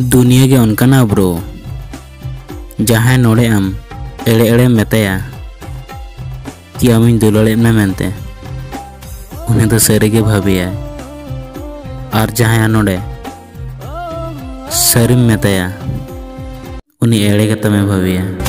दुनिया के उनका ब्रो। जहाँ नोड़े आम, एड़े एड़े मेताया कि आम दुलाड़े में मेनते उन्हें तो सारीगे भाविया और जहाँ नोड़े सारी मेताया उन्हें एड़े के भाविया